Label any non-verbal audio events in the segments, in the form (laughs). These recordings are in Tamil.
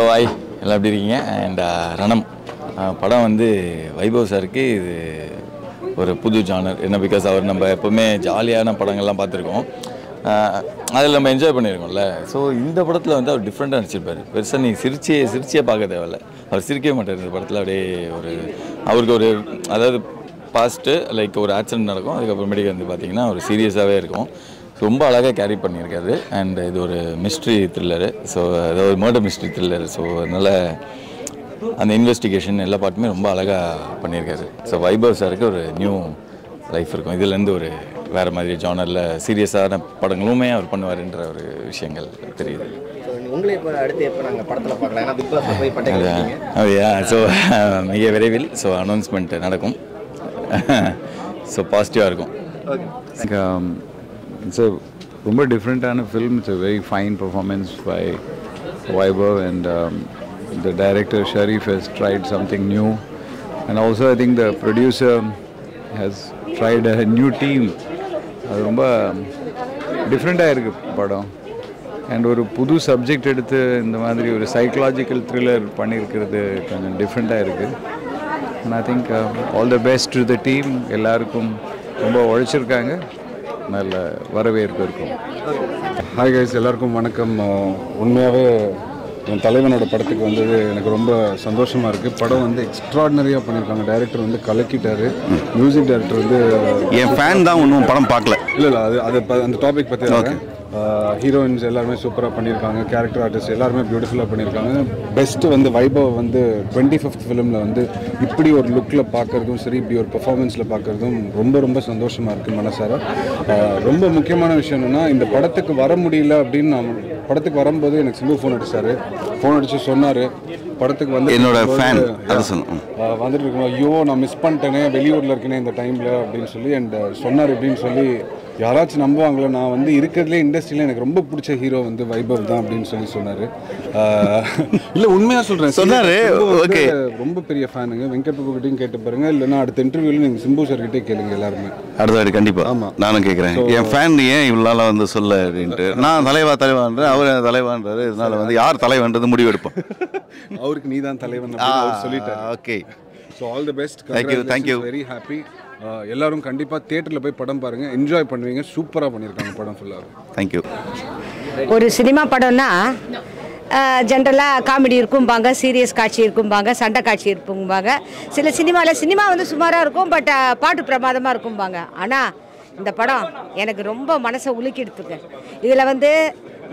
எல்லாம் எப்படி இருக்கீங்க? அண்ட் ரணம் uh, படம் வந்து வைபவ் சாருக்கு இது ஒரு புது ஜானர் என்ன பிகாஸ் அவர் நம்ம எப்போவுமே ஜாலியான படங்கள்லாம் பார்த்துருக்கோம். அதில் நம்ம என்ஜாய் பண்ணியிருக்கோம்ல. ஸோ இந்த படத்தில் வந்து அவர் டிஃப்ரெண்ட்டாக நடிச்சிருப்பார். பெருசாக நீ சிரிச்சியே சிரிச்சியே பார்க்க தேவையில்ல. அவர் சிரிக்கவே மாட்டார் இந்த படத்தில். அப்படியே ஒரு அவருக்கு ஒரு அதாவது பாஸ்ட்டு லைக் ஒரு ஆக்சிடென்ட் நடக்கும். அதுக்கப்புறமேட்டுக்கு வந்து பார்த்திங்கன்னா ஒரு சீரியஸாகவே இருக்கும். ரொம்ப அழகாக கேரி பண்ணியிருக்காரு. அண்ட் இது ஒரு மிஸ்ட்ரி த்ரில்லரு ஸோ அதாவது ஒரு மர்டர் மிஸ்ட்ரி த்ரில்லர் ஸோ அதனால் அந்த இன்வெஸ்டிகேஷன் எல்லா பாட்டுமே ரொம்ப அழகாக பண்ணியிருக்காரு. ஸோ வைபவ் சாருக்கு ஒரு நியூ லைஃப் இருக்கும். இதுலேருந்து ஒரு வேறு மாதிரி ஜானரில் சீரியஸான படங்களுமே அவர் பண்ணுவாருன்ற ஒரு விஷயங்கள் தெரியுது. ஸோ ஸோ மிக விரைவில் ஸோ அனௌன்ஸ்மெண்ட் நடக்கும். (laughs) ஸோ பாசிட்டிவாக இருக்கும். இட்ஸ் அ ரொம்ப டிஃப்ரெண்ட்டான film it's a very fine performance by Vaibhav and the director Sharif has tried something new and also I think the producer producer tried a new team அது ரொம்ப டிஃப்ரெண்ட்டாக இருக்குது படம். அண்ட் ஒரு புது சப்ஜெக்ட் எடுத்து இந்த மாதிரி ஒரு சைக்கலாஜிக்கல் த்ரில்லர் பண்ணியிருக்கிறது கொஞ்சம் டிஃப்ரெண்ட்டாக இருக்குது and I think all the best to the team எல்லாருக்கும் ரொம்ப உழைச்சிருக்காங்க. நல்ல வரவேற்பு இருக்கும். ஹாய் கைஸ் எல்லாருக்கும் வணக்கம். உண்மையாகவே என் தலைவனோட படத்துக்கு வந்தது எனக்கு ரொம்ப சந்தோஷமாக இருக்குது படம் வந்து எக்ஸ்ட்ராடினரியாக பண்ணியிருக்காங்க. டைரக்டர் வந்து கலக்கிட்டாரு. மியூசிக் டைரக்டர் வந்து என் ஃபேன் தான் ஒன்றும் படம் பார்க்கல. இல்லை இல்லை அது அது அந்த டாபிக் பற்றி ஹீரோயின்ஸ் எல்லாருமே சூப்பராக பண்ணியிருக்காங்க. கேரக்டர் ஆர்டிஸ்ட் எல்லாருமே பியூட்டிஃபுல்லாக பண்ணியிருக்காங்க. பெஸ்ட்டு வந்து வைபவ் வந்து டுவெண்ட்டி ஃபிஃப்த் ஃபிலிமில் வந்து இப்படி ஒரு லுக்கில் பார்க்குறதும் சரி இப்படி ஒரு பெர்ஃபார்மன்ஸில் பார்க்குறதும் ரொம்ப ரொம்ப சந்தோஷமாக இருக்குது மனசார. ரொம்ப முக்கியமான விஷயம் என்னென்னா இந்த படத்துக்கு வர முடியல அப்படின்னு நான் படத்துக்கு வரும்போது எனக்கு சிம்பு ஃபோன் அடிச்சாரு. ஃபோன் அடித்து சொன்னார். படத்துக்கு வந்து என்னோட. ஆஹ் வந்துட்டு இருக்கோம் ஐயோ நான் மிஸ் பண்ணிட்டேனே வெளியூரில் இருக்கேனே இந்த டைமில் அப்படின்னு சொல்லி அண்ட் சொன்னார் அப்படின்னு சொல்லி யாராச்சும் நம்புவாங்களோ நான் வந்து இருக்கிறதுலே இண்டஸ்ட்ரியில் எனக்கு ரொம்ப பிடிச்ச ஹீரோ வந்து வைபவ் தான் அப்படின்னு சொல்லி சொன்னார். இல்லை உண்மையாக சொல்கிறேன் சொன்னாரு, okay. ரொம்ப பெரிய ஃபேனுங்க வெங்கட் பிரபு கிட்டையும் கேட்டு பாருங்க. இல்லைன்னா அடுத்த இன்டர்வியூவில் நீங்கள் சிம்பு சார் கிட்டே கேளுங்க எல்லாருமே. அடுத்த வாட்டி கண்டிப்பா. ஆமா. நானும் கேட்குறேன் என் ஃபேன் ஏன் இவ்வளோ வந்து சொல்ல அப்படின்ட்டு. நான் தலைவா தலைவான்றேன். அவர் தலைவான்றாரு. இதனால வந்து யார் தலைவன்றது முடிவு எடுப்போம். (laughs) அவருக்கு நீ தான் தலைவன் சொல்லிட்டாரு. Okay so all the best thank you. Very happy எல்லாரும் கண்டிப்பாக தேட்டரில் போய் படம் பாருங்க. என்ஜாய் பண்ணுவீங்க. சூப்பராக பண்ணியிருக்காங்க படம் ஃபுல்லாக தேங்க்யூ ஒரு சினிமா படம்னா ஜென்ரலாக காமெடி இருக்கும்பாங்க சீரியஸ் காட்சி இருக்கும்பாங்க சண்டை காட்சி இருக்கும்பாங்க. சில சினிமாவில் சினிமா வந்து சுமாராக இருக்கும் பட் பாட்டு பிரமாதமாக இருக்கும்பாங்க. ஆனால் இந்த படம் எனக்கு ரொம்ப மனசை உலுக்கி எடுத்துங்க இதில் வந்து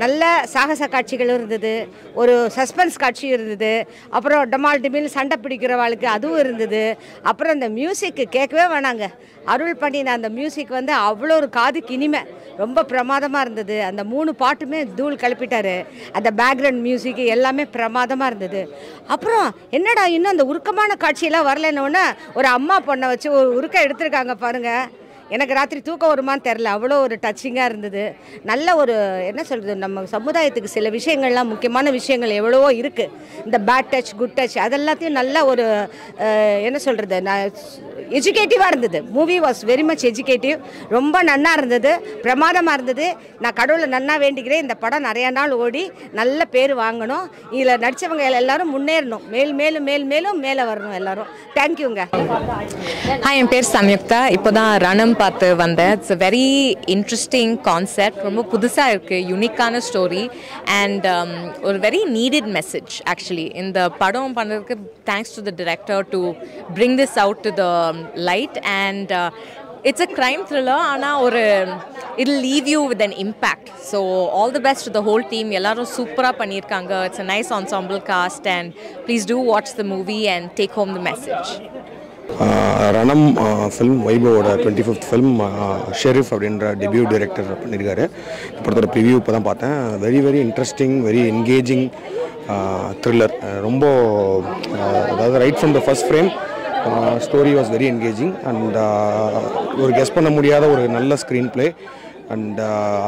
நல்ல சாகச காட்சிகள் இருந்தது. ஒரு சஸ்பென்ஸ் காட்சி இருந்தது. அப்புறம் டமால் டிமில் சண்டை பிடிக்கிறவாளுக்கு அதுவும் இருந்தது. அப்புறம் அந்த மியூசிக்கு கேட்கவே வேணாங்க. அருள் பண்ணின அந்த மியூசிக் வந்து அவ்வளோ ஒரு காதுக்கு இனிமை ரொம்ப பிரமாதமாக இருந்தது. அந்த மூணு பாட்டுமே தூள் கிளப்பிட்டாரு அந்த பேக்ரவுண்ட் மியூசிக் எல்லாமே பிரமாதமாக இருந்தது. அப்புறம் என்னடா இன்னும் அந்த உருக்கமான காட்சியெல்லாம் வரலன்னொன்னே ஒரு அம்மா பொண்ணை வச்சு ஒரு உருக்கம் எடுத்திருக்காங்க பாருங்கள் எனக்கு ராத்திரி தூக்கம் வருமான்னு தெரில அவ்வளோ ஒரு டச்சிங்காக இருந்தது. நல்ல ஒரு என்ன சொல்கிறது நம்ம சமுதாயத்துக்கு சில விஷயங்கள்லாம் முக்கியமான விஷயங்கள் எவ்வளவோ இருக்குது இந்த பேட் டச் குட் டச் அதெல்லாத்தையும் நல்ல ஒரு என்ன சொல்கிறது நான் எஜுகேட்டிவாக இருந்தது. Movie was very much educative ரொம்ப நன்னா இருந்தது. பிரமாதமாக இருந்தது. நான் கடவுளை நன்னா வேண்டிக்கிறேன் இந்த படம் நிறையா நாள் ஓடி நல்ல பேர் வாங்கணும். இதில் நடித்தவங்க எல்லாரும் முன்னேறணும். மேல் மேலும் மேல் மேலும் மேலே வரணும் எல்லாரும். தேங்க்யூங்க ஹாய் என் பேர் சம்யுக்தா. இப்போ தான் ரணம் பார்த்து வந்தேன். It's a very interesting concept ரொம்ப புதுசாக இருக்குது யூனிக்கான ஸ்டோரி அண்ட் ஒரு வெரி நீடட் மெசேஜ் ஆக்சுவலி இந்த படம் பண்ணுறதுக்கு thanks to the director to bring this out to the light and it's a crime thriller ஆனால் ஒரு it leave you with an impact so all the best the whole team எல்லாரும் சூப்பராக பண்ணியிருக்காங்க. It's a nice ensemble cast and please do watch the movie and take home the message Ranam film வைபவோட twenty fifth film Sharif அப்படின்ற டெபியூ டைரக்டர் பண்ணியிருக்காரு படத்தோட ப்ரிவியூ இப்போ தான் பார்த்தேன். Very very interesting very engaging thriller ரொம்ப அதாவது right from the first frame story was very engaging and ஒரு கெஸ் பண்ண முடியாத ஒரு நல்ல screen play and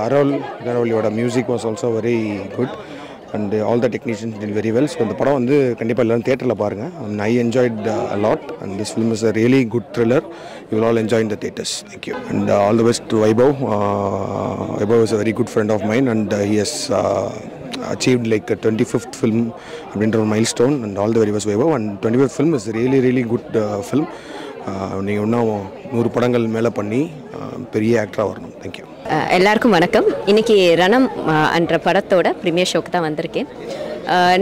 Arrol கரோலியோட music was also very good and all the technicians did very well so இந்த படம் வந்து கண்டிப்பாக எல்லாரும் தேட்டரில் பாருங்கள் and I enjoyed lot and this film is a really good thriller you will all enjoy in the theatres thank you and all the best to Vaibhav Vaibhav is a very good friend of mind and he has achieved like twenty fifth film அப்படின்ற ஒரு mile stone and all the very best Vaibhav and twenty fifth film is really really good film நீங்கள் இன்னும் நூறு படங்கள் மேலே பண்ணி பெரிய ஆக்டராக வரணும். தேங்க்யூ எல்லாருக்கும் வணக்கம். இன்னைக்கு ரணம் என்ற படத்தோட ப்ரீமியர் ஷோக்கு தான் வந்திருக்கேன்.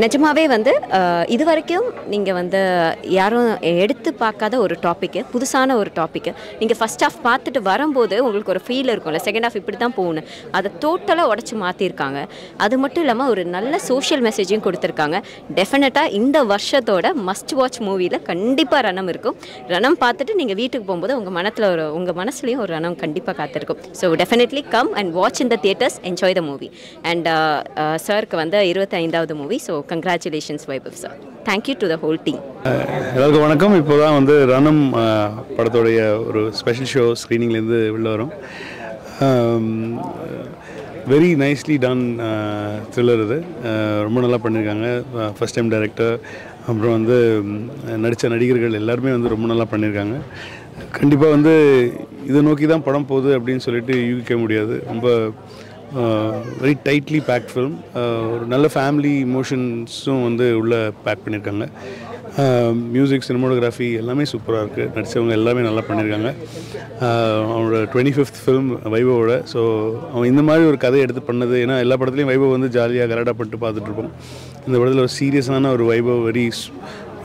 நிஜமாவே வந்து இது வரைக்கும் நீங்கள் வந்து யாரும் எடுத்து பார்க்காத ஒரு டாப்பிக்கு புதுசான ஒரு டாப்பிக்கு நீங்கள் ஃபஸ்ட் ஹாஃப் பார்த்துட்டு வரும்போது உங்களுக்கு ஒரு ஃபீல் இருக்கும்ல. செகண்ட் ஹாஃப் இப்படி தான் போகணும் அதை டோட்டலாக உடச்சி மாற்றிருக்காங்க அது மட்டும் இல்லாமல் ஒரு நல்ல சோஷியல் மெசேஜையும் கொடுத்துருக்காங்க. டெஃபினட்டாக இந்த வருஷத்தோட மஸ்ட் வாட்ச் மூவியில் கண்டிப்பாக ரணம் இருக்கும். ரணம் பார்த்துட்டு நீங்கள் வீட்டுக்கு போகும்போது உங்கள் மனத்தில் ஒரு உங்கள் மனசுலையும் ஒரு ரணம் கண்டிப்பாக காத்திருக்கும். So definitely come and watch in the theatres enjoy the movie and சாருக்கு வந்து இருபத்தி ஐந்தாவது movie so congratulations Vaibhav sir thank you to the whole team எல்லாருக்கும் வணக்கம். இப்போ தான் வந்து ரணம் uh, படத்துடைய படத்தோடைய ஒரு ஸ்பெஷல் ஷோ ஸ்க்ரீனிங்லேருந்து வெளில வரும். வெரி நைஸ்லி டன் த்ரில்லர் இது. Uh, ரொம்ப நல்லா பண்ணியிருக்காங்க ஃபஸ்ட் uh, டைம் டைரக்டர் அப்புறம் வந்து நடித்த நடிகர்கள் எல்லாருமே வந்து ரொம்ப நல்லா பண்ணியிருக்காங்க கண்டிப்பாக வந்து இதை நோக்கி தான் படம் போகுது அப்படின்னு சொல்லிட்டு யூகிக்க முடியாது. ரொம்ப வெரி டைட்லி பேக்ட் ஃபிலிம் ஒரு நல்ல ஃபேமிலி இமோஷன்ஸும் வந்து உள்ளே பேக் பண்ணியிருக்காங்க. மியூசிக் சினிமோடோகிராஃபி எல்லாமே சூப்பராக இருக்குது நடித்தவங்க எல்லாமே நல்லா பண்ணியிருக்காங்க. அவனோட டுவெண்ட்டி ஃபிஃப்த் ஃபிலிம் வைபவோட. ஸோ அவன் இந்த மாதிரி ஒரு கதை எடுத்து பண்ணது ஏன்னா எல்லா படத்துலையும் வைபவ் வந்து ஜாலியாக கரெக்டாக பண்ணிட்டு பார்த்துட்ருப்போம் இந்த படத்தில் ஒரு சீரியஸான ஒரு வைபவ் வெரி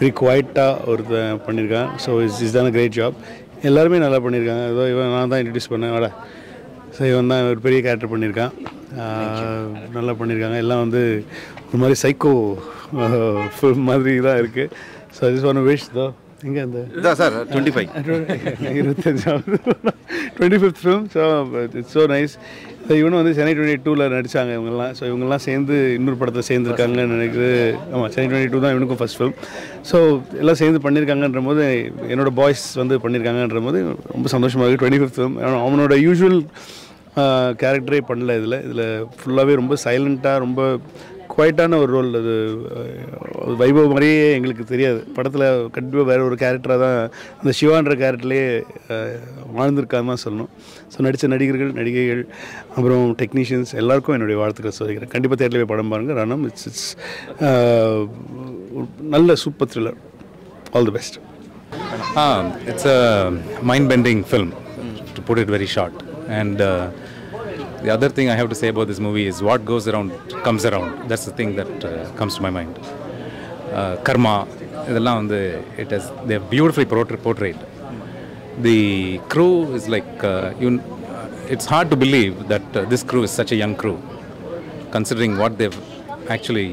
வெரி குவாய்ட்டாக ஒருத்தன் பண்ணியிருக்கான். ஸோ இஸ் இஸ் தான் கிரேட் ஜாப் எல்லாருமே நல்லா பண்ணியிருக்காங்க. ஏதோ இவன் நான் தான் இன்ட்ரடியூஸ் பண்ணேன். வாடா. ஸோ இவன் தான் ஒரு பெரிய கேரக்டர் பண்ணியிருக்கான். நல்லா பண்ணியிருக்காங்க. எல்லாம் வந்து ஒரு மாதிரி சைக்கோ ஃபில்ம் மாதிரி தான் இருக்குது ஸோ திஸ் ஒன் விஷ் தோ எங்கே அந்த இதான் சார் டுவெண்ட்டி ஃபைவ் (laughs) இருபத்தஞ்சாவது twenty fifth film so it's so nice இவனும் வந்து சென்னை டுவெண்ட்டி டூவில் நடித்தாங்க இவங்கெல்லாம். ஸோ இவங்கெல்லாம் சேர்ந்து இன்னொரு படத்தில் சேர்ந்துருக்காங்கன்னு நினைக்குது. ஆமாம் சென்னை டுவெண்ட்டி டூ தான் இவனுக்கும் ஃபஸ்ட் ஃபிலிம் ஸோ எல்லாம் சேர்ந்து பண்ணியிருக்காங்கன்ற போது என்னோட பாய்ஸ் வந்து பண்ணியிருக்காங்கன்ற போது ரொம்ப சந்தோஷமாக இருக்குது டுவெண்ட்டி ஃபிஃப்த் ஃபிலிம் அவனோட யூஷுவல் கேரக்டரே பண்ணல இதில். இதில் ஃபுல்லாகவே ரொம்ப சைலண்ட்டாக ரொம்ப குவைட்டான ஒரு ரோல் அது அஹ், வைபவ் மாதிரியே எங்களுக்கு தெரியாது. படத்தில் கண்டிப்பாக வேறு ஒரு கேரக்டராக தான் அந்த சிவான்ற கேரக்டர்லேயே வாழ்ந்திருக்கான்னு தான் சொல்லணும். ஸோ நடித்த நடிகர்கள் நடிகைகள் அப்புறம் டெக்னீஷியன்ஸ் எல்லாருக்கும் என்னுடைய வாழ்த்துக்களை சொல்லிக்கிறேன். கண்டிப்பாக தேட்டரில் போய் படம் பாருங்கள் ரணம் இட்ஸ் இட்ஸ் நல்ல super thriller all the best it's a a mind-bending film, to put it very. And uh, the other thing I have to say about this movie is what goes around comes around. That's the thing that uh, comes to my mind. Uh, karma, இதெல்லாம் வந்து it has they're beautifully portray- portrayed. The crew is like uh, you. It's hard to believe that uh, this crew is such a young crew, considering what they've actually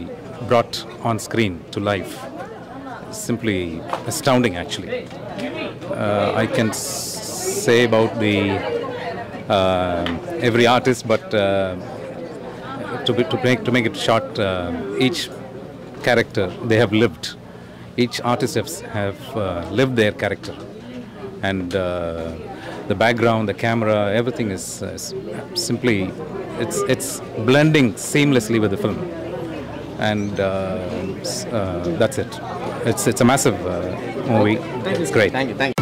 brought on screen to life simply astounding actually. Uh, I can s- say about the uh, every artist, but uh, to, be, to make to make it short, uh, each character they have lived. Each artist has have uh, lived their character, and uh, the background, the camera, everything is, uh, is simply it's it's blending seamlessly with the film and uh, uh, that's it. It's it's a massive uh, movie. It's great. Thank you. Thank you.